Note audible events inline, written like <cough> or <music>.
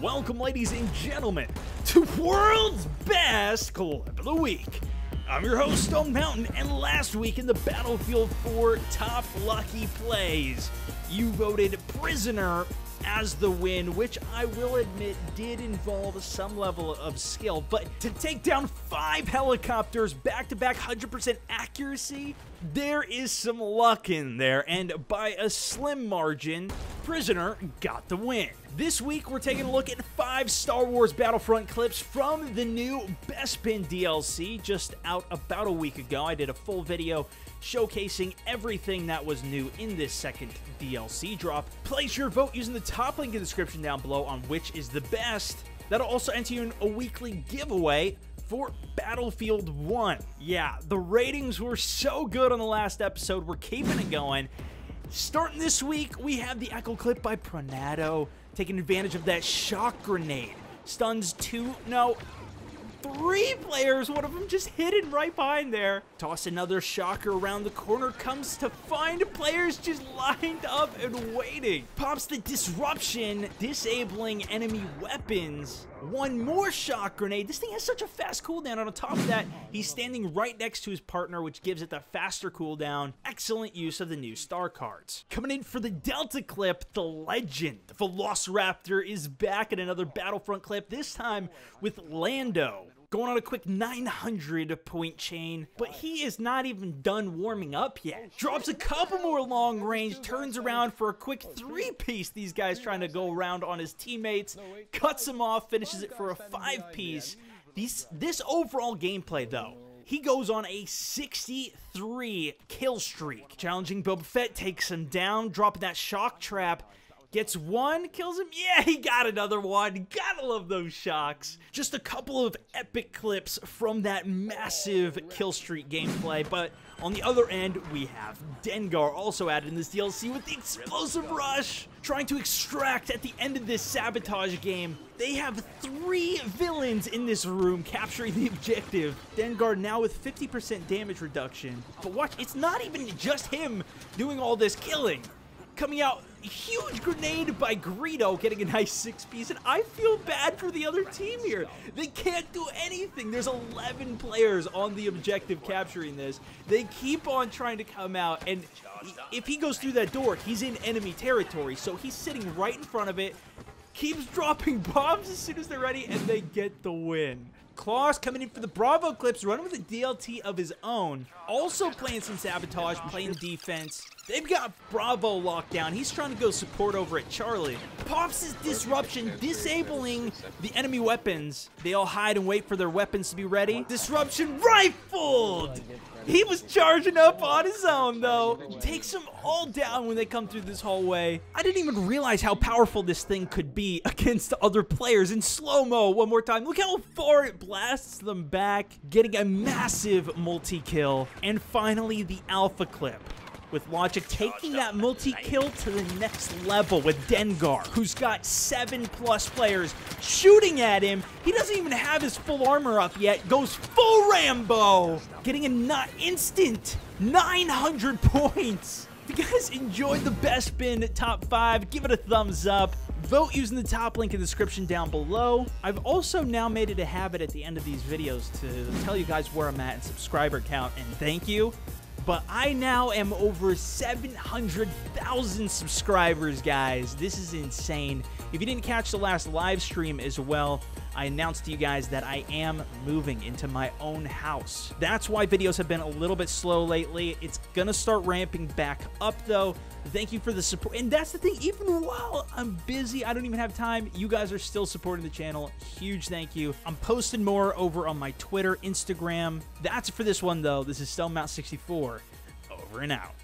Welcome, ladies and gentlemen, to World's Best Clip of the Week. I'm your host, Stone Mountain, and last week in the Battlefield 4 Top Lucky Plays, you voted Prisoner as the win, which I will admit did involve some level of skill. But to take down five helicopters back to back 100% accuracy, there is some luck in there. And by a slim margin, Prisoner got the win. This week, we're taking a look at five Star Wars Battlefront clips from the new Bespin DLC just out about a week ago. I did a full video showcasing everything that was new in this second DLC drop. Place your vote using the top link in the description down below on which is the best. That'll also enter you in a weekly giveaway for Battlefield 1. Yeah, the ratings were so good on the last episode, we're keeping it going. Starting this week, we have the Echo clip by Pronato, taking advantage of that shock grenade. Stuns two, no, three players, one of them just hidden right behind there. Toss another shocker around the corner, comes to find players just lined up and waiting. Pops the disruption, disabling enemy weapons. One more shock grenade. This thing has such a fast cooldown. On top of that, he's standing right next to his partner, which gives it the faster cooldown. Excellent use of the new star cards. Coming in for the Delta clip, the legend. The Velociraptor is back in another Battlefront clip, this time with Lando going on a quick 900 point chain, but he is not even done warming up yet. Drops a couple more long range, turns around for a quick three piece. These guys trying to go around on his teammates, cuts him off, finishes it for a five piece. These, this overall gameplay, though, he goes on a 63 kill streak. Challenging Boba Fett takes him down, dropping that shock trap. Gets one, kills him. Yeah, he got another one. Gotta love those shocks. Just a couple of epic clips from that massive kill streak gameplay, but on the other end, we have Dengar also added in this DLC with the Explosive Rush, trying to extract at the end of this sabotage game. They have three villains in this room capturing the objective. Dengar now with 50% damage reduction. But watch, it's not even just him doing all this killing. Coming out huge grenade by Greedo getting a nice six piece, and I feel bad for the other team here. They can't do anything. There's 11 players on the objective capturing this. They keep on trying to come out, and if he goes through that door, he's in enemy territory, so he's sitting right in front of it, keeps dropping <laughs> bombs as soon as they're ready, and they get the win. Klaus coming in for the Bravo clips, running with a DLT of his own. Also playing some sabotage, playing defense. They've got Bravo locked down. He's trying to go support over at Charlie. Pops his disruption, disabling the enemy weapons. They all hide and wait for their weapons to be ready. Disruption rifled! He was charging up on his own, though. Takes them all down when they come through this hallway. I didn't even realize how powerful this thing could be <laughs> against other players in slow-mo one more time. Look how far it blasts them back, getting a massive multi-kill. And finally, the alpha clip with Logic taking that multi-kill to the next level with Dengar, who's got seven plus players shooting at him. He doesn't even have his full armor up yet, goes full Rambo, getting a not instant 900 <laughs> points. If you guys enjoyed the Bespin top five, give it a thumbs up. Vote using the top link in the description down below. I've also now made it a habit at the end of these videos to tell you guys where I'm at in subscriber count, and thank you but I now am over 700,000 subscribers, guys. This is insane. If you didn't catch the last live stream as well, I announced to you guys that I am moving into my own house. That's why videos have been a little bit slow lately. It's gonna start ramping back up though. Thank you for the support. And that's the thing, even while I'm busy, I don't even have time, you guys are still supporting the channel. Huge thank you. I'm posting more over on my Twitter, Instagram. That's it for this one though. This is StoneMountain64. Over and out.